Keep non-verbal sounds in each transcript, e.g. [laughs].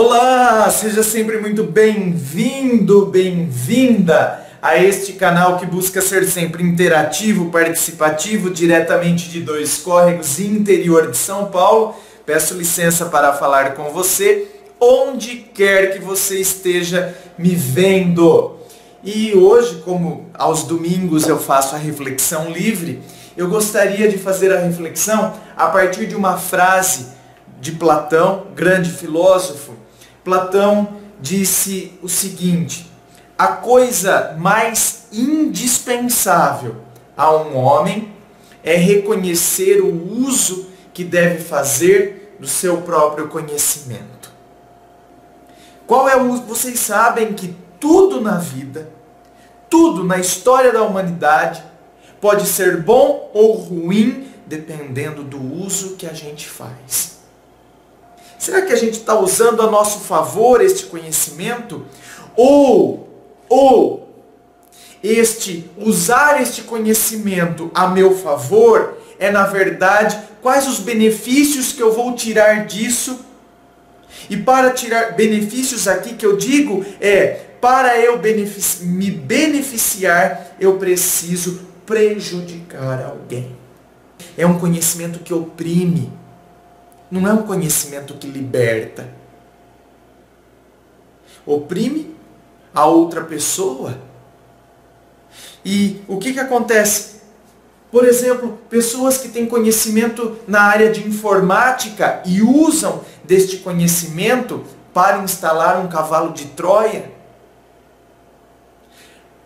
Olá, seja sempre muito bem-vindo, bem-vinda a este canal que busca ser sempre interativo, participativo, diretamente de dois córregos interior de São Paulo. Peço licença para falar com você onde quer que você esteja me vendo. E hoje, como aos domingos eu faço a reflexão livre, eu gostaria de fazer a reflexão a partir de uma frase de Platão, grande filósofo. Platão disse o seguinte: a coisa mais indispensável a um homem é reconhecer o uso que deve fazer do seu próprio conhecimento. Qual é o uso? Vocês sabem que tudo na vida, tudo na história da humanidade, pode ser bom ou ruim dependendo do uso que a gente faz. Será que a gente está usando a nosso favor este conhecimento? Ou, ou, este, usar este conhecimento a meu favor é, na verdade, quais os benefícios que eu vou tirar disso? E para tirar benefícios aqui que eu digo é, para eu benefici me beneficiar, eu preciso prejudicar alguém. É um conhecimento que oprime, não é um conhecimento que liberta. Oprime a outra pessoa. E o que, que acontece? Por exemplo, pessoas que têm conhecimento na área de informática e usam deste conhecimento para instalar um cavalo de Troia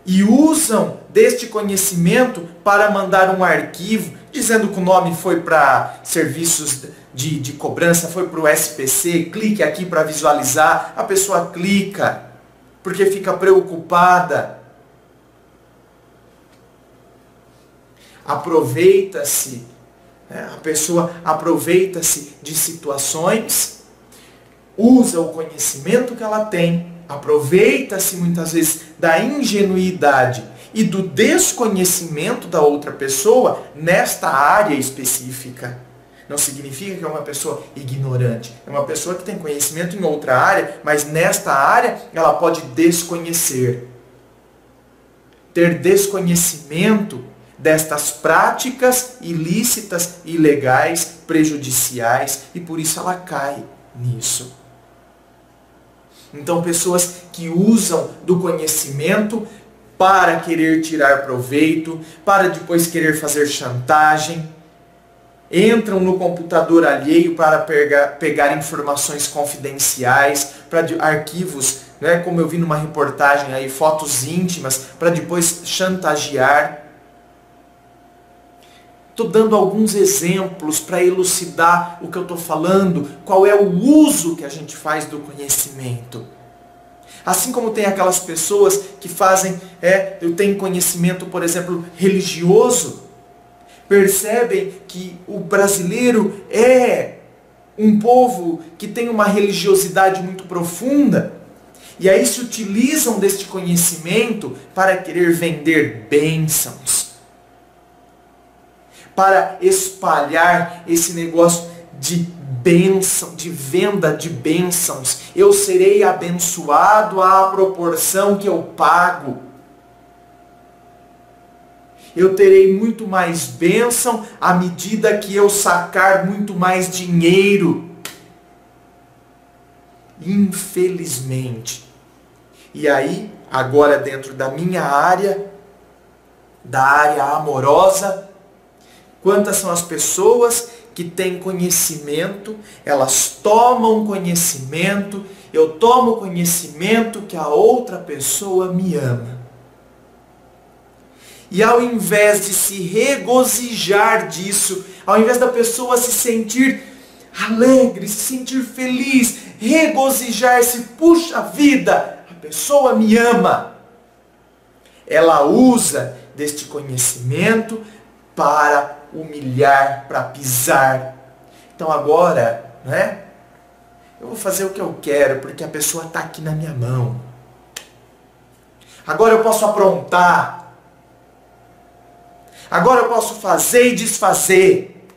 e usam deste conhecimento para mandar um arquivo dizendo que o nome foi para serviços de, de cobrança, foi para o SPC, clique aqui para visualizar. A pessoa clica porque fica preocupada. Aproveita-se, né? a pessoa aproveita-se de situações, usa o conhecimento que ela tem aproveita-se muitas vezes da ingenuidade e do desconhecimento da outra pessoa nesta área específica. Não significa que é uma pessoa ignorante. É uma pessoa que tem conhecimento em outra área, mas nesta área ela pode desconhecer. Ter desconhecimento destas práticas ilícitas, ilegais, prejudiciais, e por isso ela cai nisso. Então, pessoas que usam do conhecimento para querer tirar proveito, para depois querer fazer chantagem, entram no computador alheio para pegar, pegar informações confidenciais, para arquivos, né, como eu vi numa reportagem aí, fotos íntimas, para depois chantagear. Estou dando alguns exemplos para elucidar o que eu estou falando, qual é o uso que a gente faz do conhecimento. Assim como tem aquelas pessoas que fazem, é, eu tenho conhecimento, por exemplo, religioso, percebem que o brasileiro é um povo que tem uma religiosidade muito profunda, e aí se utilizam deste conhecimento para querer vender bênçãos para espalhar esse negócio de bênção, de venda de bênçãos. Eu serei abençoado à proporção que eu pago. Eu terei muito mais bênção à medida que eu sacar muito mais dinheiro. Infelizmente. E aí, agora dentro da minha área, da área amorosa, Quantas são as pessoas que têm conhecimento, elas tomam conhecimento, eu tomo conhecimento que a outra pessoa me ama. E ao invés de se regozijar disso, ao invés da pessoa se sentir alegre, se sentir feliz, regozijar-se, puxa vida, a pessoa me ama. Ela usa deste conhecimento para humilhar, para pisar. Então agora, né? Eu vou fazer o que eu quero, porque a pessoa está aqui na minha mão. Agora eu posso aprontar. Agora eu posso fazer e desfazer.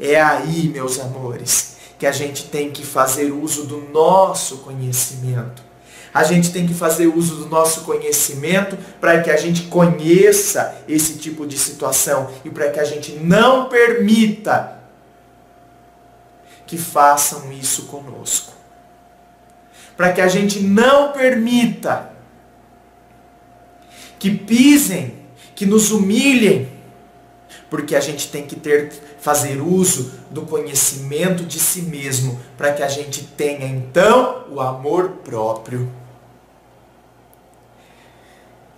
É aí, meus amores, que a gente tem que fazer uso do nosso conhecimento. A gente tem que fazer uso do nosso conhecimento para que a gente conheça esse tipo de situação e para que a gente não permita que façam isso conosco. Para que a gente não permita que pisem, que nos humilhem, porque a gente tem que ter fazer uso do conhecimento de si mesmo para que a gente tenha então o amor próprio.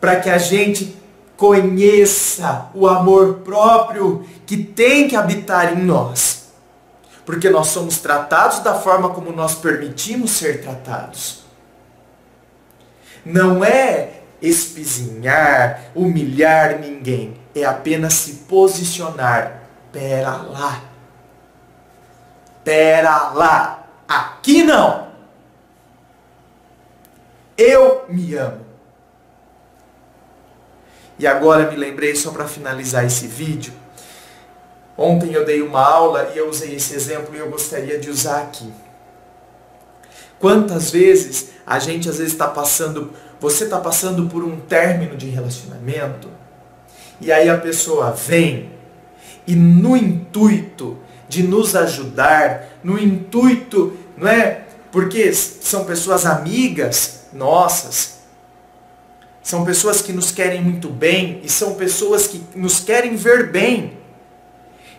Para que a gente conheça o amor próprio que tem que habitar em nós. Porque nós somos tratados da forma como nós permitimos ser tratados. Não é espizinhar, humilhar ninguém. É apenas se posicionar. Pera lá. Pera lá. Aqui não. Eu me amo. E agora me lembrei, só para finalizar esse vídeo. Ontem eu dei uma aula e eu usei esse exemplo e eu gostaria de usar aqui. Quantas vezes a gente às vezes está passando, você está passando por um término de relacionamento e aí a pessoa vem e no intuito de nos ajudar, no intuito, não é? Porque são pessoas amigas nossas, são pessoas que nos querem muito bem e são pessoas que nos querem ver bem.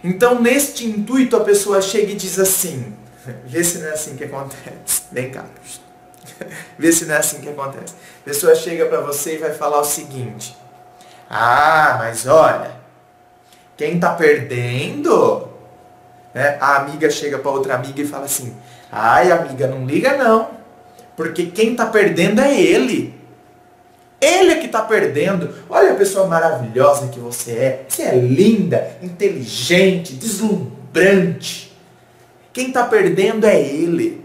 Então, neste intuito, a pessoa chega e diz assim: [laughs] Vê se não é assim que acontece. [laughs] Vem cá. [laughs] Vê se não é assim que acontece. A pessoa chega para você e vai falar o seguinte. Ah, mas olha, quem está perdendo, né? a amiga chega para outra amiga e fala assim, ai amiga, não liga não, porque quem está perdendo é ele. Ele é que está perdendo. Olha a pessoa maravilhosa que você é. Você é linda, inteligente, deslumbrante. Quem está perdendo é ele.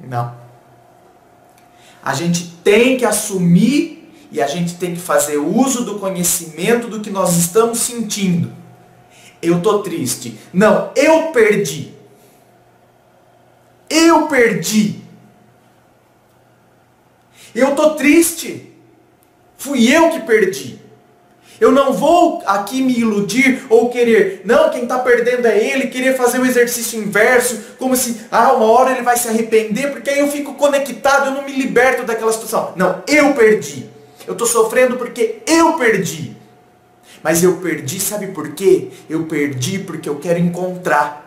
Não. A gente tem que assumir e a gente tem que fazer uso do conhecimento do que nós estamos sentindo. Eu tô triste. Não, eu perdi. Eu perdi. Eu tô triste. Fui eu que perdi. Eu não vou aqui me iludir ou querer, não, quem está perdendo é ele, querer fazer o exercício inverso, como se, ah, uma hora ele vai se arrepender, porque aí eu fico conectado, eu não me liberto daquela situação. Não, eu perdi. Eu estou sofrendo porque eu perdi. Mas eu perdi, sabe por quê? Eu perdi porque eu quero encontrar.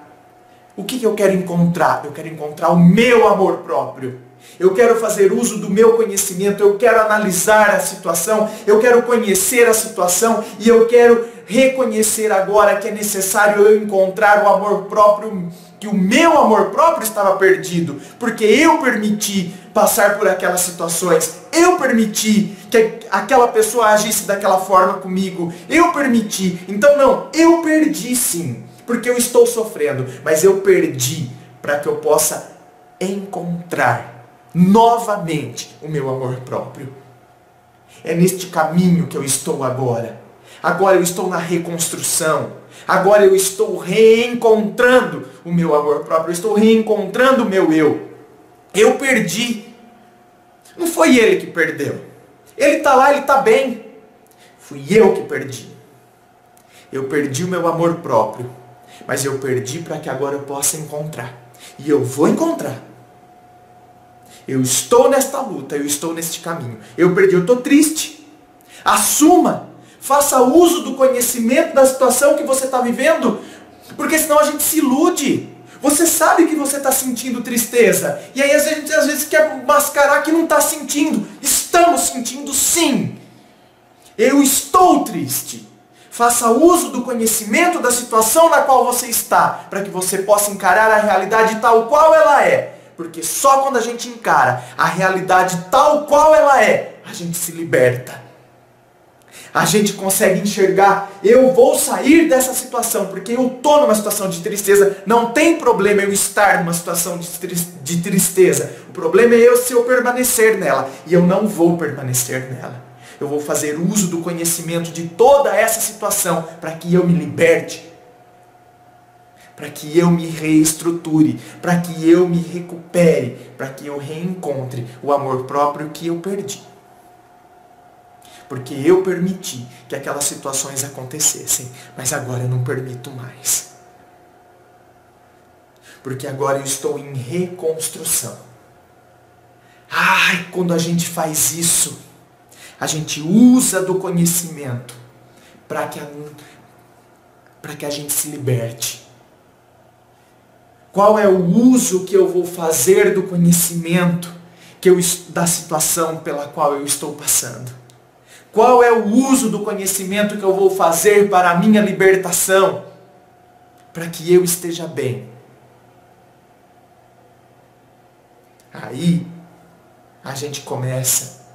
O que, que eu quero encontrar? Eu quero encontrar o meu amor próprio. Eu quero fazer uso do meu conhecimento, eu quero analisar a situação, eu quero conhecer a situação e eu quero reconhecer agora que é necessário eu encontrar o amor próprio, que o meu amor próprio estava perdido, porque eu permiti passar por aquelas situações, eu permiti que aquela pessoa agisse daquela forma comigo, eu permiti. Então não, eu perdi sim, porque eu estou sofrendo, mas eu perdi para que eu possa encontrar novamente o meu amor próprio. É neste caminho que eu estou agora. Agora eu estou na reconstrução. Agora eu estou reencontrando o meu amor próprio. Eu estou reencontrando o meu eu. Eu perdi. Não foi ele que perdeu. Ele está lá, ele está bem. Fui eu que perdi. Eu perdi o meu amor próprio. Mas eu perdi para que agora eu possa encontrar. E eu vou encontrar. Eu estou nesta luta, eu estou neste caminho. Eu perdi, eu estou triste. Assuma. Faça uso do conhecimento da situação que você está vivendo, porque senão a gente se ilude. Você sabe que você está sentindo tristeza. E aí a gente às vezes quer mascarar que não está sentindo. Estamos sentindo sim. Eu estou triste. Faça uso do conhecimento da situação na qual você está, para que você possa encarar a realidade tal qual ela é porque só quando a gente encara a realidade tal qual ela é, a gente se liberta. A gente consegue enxergar, eu vou sair dessa situação, porque eu estou numa situação de tristeza. Não tem problema eu estar numa situação de tristeza. O problema é eu se eu permanecer nela. E eu não vou permanecer nela. Eu vou fazer uso do conhecimento de toda essa situação para que eu me liberte para que eu me reestruture, para que eu me recupere, para que eu reencontre o amor próprio que eu perdi. Porque eu permiti que aquelas situações acontecessem, mas agora eu não permito mais. Porque agora eu estou em reconstrução. Ai, quando a gente faz isso, a gente usa do conhecimento para que, a, que a gente se liberte. Qual é o uso que eu vou fazer do conhecimento que eu, da situação pela qual eu estou passando? Qual é o uso do conhecimento que eu vou fazer para a minha libertação? Para que eu esteja bem. Aí a gente começa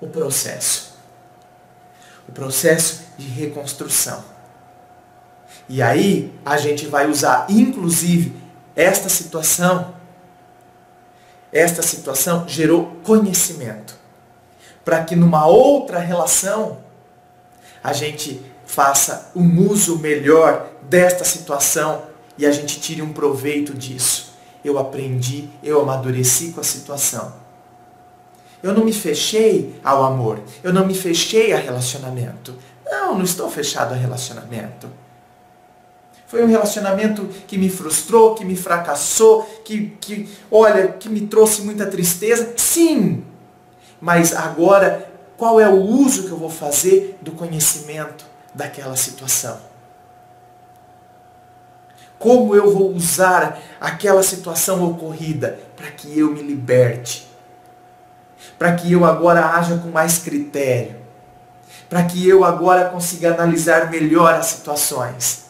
o processo. O processo de reconstrução. E aí a gente vai usar, inclusive, esta situação. Esta situação gerou conhecimento. Para que numa outra relação a gente faça um uso melhor desta situação e a gente tire um proveito disso. Eu aprendi, eu amadureci com a situação. Eu não me fechei ao amor. Eu não me fechei a relacionamento. Não, não estou fechado a relacionamento. Foi um relacionamento que me frustrou, que me fracassou, que, que, olha, que me trouxe muita tristeza. Sim! Mas agora, qual é o uso que eu vou fazer do conhecimento daquela situação? Como eu vou usar aquela situação ocorrida para que eu me liberte? para que eu agora haja com mais critério, para que eu agora consiga analisar melhor as situações.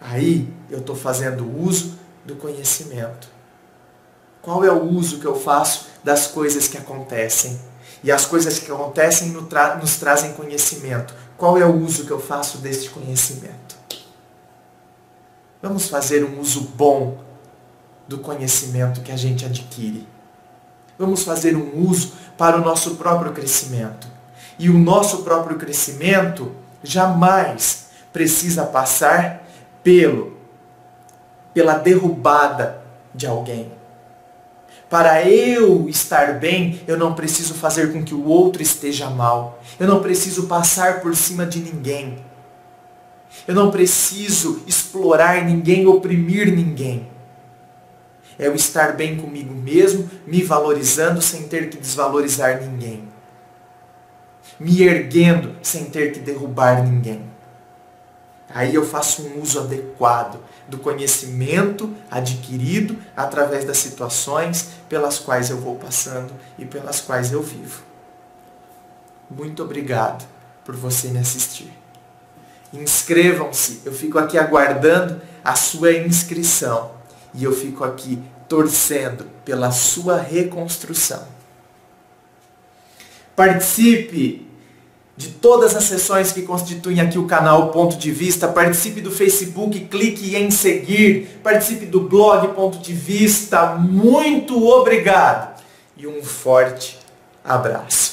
Aí eu estou fazendo uso do conhecimento. Qual é o uso que eu faço das coisas que acontecem? E as coisas que acontecem nos, tra nos trazem conhecimento. Qual é o uso que eu faço deste conhecimento? Vamos fazer um uso bom do conhecimento que a gente adquire. Vamos fazer um uso para o nosso próprio crescimento. E o nosso próprio crescimento jamais precisa passar pelo pela derrubada de alguém. Para eu estar bem, eu não preciso fazer com que o outro esteja mal. Eu não preciso passar por cima de ninguém. Eu não preciso explorar ninguém, oprimir ninguém é o estar bem comigo mesmo, me valorizando sem ter que desvalorizar ninguém. Me erguendo sem ter que derrubar ninguém. Aí eu faço um uso adequado do conhecimento adquirido através das situações pelas quais eu vou passando e pelas quais eu vivo. Muito obrigado por você me assistir. Inscrevam-se, eu fico aqui aguardando a sua inscrição e eu fico aqui torcendo pela sua reconstrução. Participe de todas as sessões que constituem aqui o canal Ponto de Vista. Participe do Facebook, clique em seguir. Participe do blog Ponto de Vista. Muito obrigado e um forte abraço.